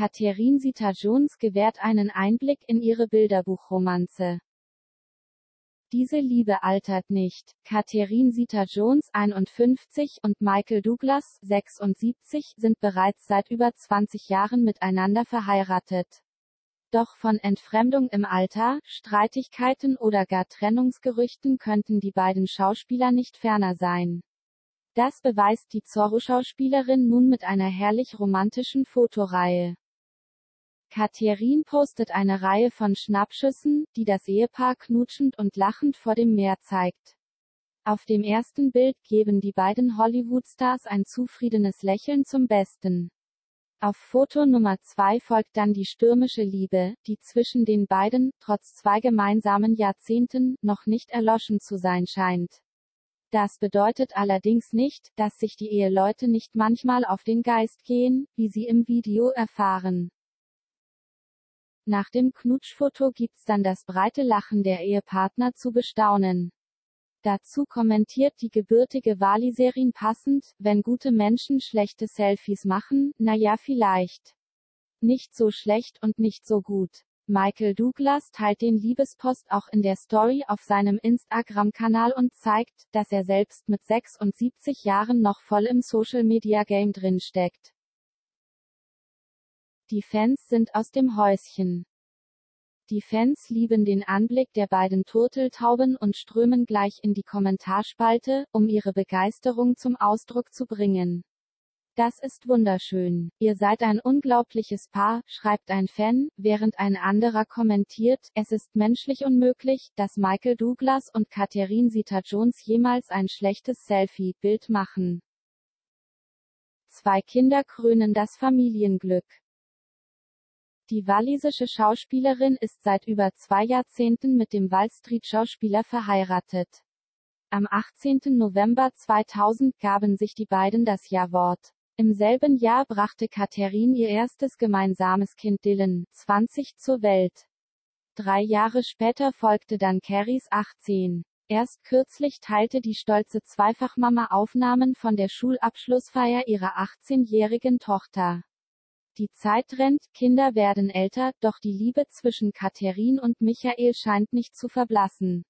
Catherine Zeta-Jones gewährt einen Einblick in ihre Bilderbuchromanze. Diese Liebe altert nicht. Catherine Zeta-Jones 51 und Michael Douglas 76 sind bereits seit über 20 Jahren miteinander verheiratet. Doch von Entfremdung im Alter, Streitigkeiten oder gar Trennungsgerüchten könnten die beiden Schauspieler nicht ferner sein. Das beweist die Zorro-Schauspielerin nun mit einer herrlich romantischen Fotoreihe. Katjerin postet eine Reihe von Schnappschüssen, die das Ehepaar knutschend und lachend vor dem Meer zeigt. Auf dem ersten Bild geben die beiden Hollywood-Stars ein zufriedenes Lächeln zum Besten. Auf Foto Nummer 2 folgt dann die stürmische Liebe, die zwischen den beiden, trotz zwei gemeinsamen Jahrzehnten, noch nicht erloschen zu sein scheint. Das bedeutet allerdings nicht, dass sich die Eheleute nicht manchmal auf den Geist gehen, wie Sie im Video erfahren. Nach dem Knutschfoto gibt's dann das breite Lachen der Ehepartner zu bestaunen. Dazu kommentiert die gebürtige Waliserin passend, wenn gute Menschen schlechte Selfies machen, na ja vielleicht. Nicht so schlecht und nicht so gut. Michael Douglas teilt den Liebespost auch in der Story auf seinem Instagram-Kanal und zeigt, dass er selbst mit 76 Jahren noch voll im Social-Media-Game drinsteckt. Die Fans sind aus dem Häuschen. Die Fans lieben den Anblick der beiden Turteltauben und strömen gleich in die Kommentarspalte, um ihre Begeisterung zum Ausdruck zu bringen. Das ist wunderschön. Ihr seid ein unglaubliches Paar, schreibt ein Fan, während ein anderer kommentiert, es ist menschlich unmöglich, dass Michael Douglas und Catherine Zeta-Jones jemals ein schlechtes Selfie-Bild machen. Zwei Kinder krönen das Familienglück. Die walisische Schauspielerin ist seit über zwei Jahrzehnten mit dem Wall Street-Schauspieler verheiratet. Am 18. November 2000 gaben sich die beiden das Ja-Wort. Im selben Jahr brachte Catherine ihr erstes gemeinsames Kind Dylan, 20, zur Welt. Drei Jahre später folgte dann Carries 18. Erst kürzlich teilte die stolze Zweifachmama Aufnahmen von der Schulabschlussfeier ihrer 18-jährigen Tochter. Die Zeit rennt, Kinder werden älter, doch die Liebe zwischen Katharin und Michael scheint nicht zu verblassen.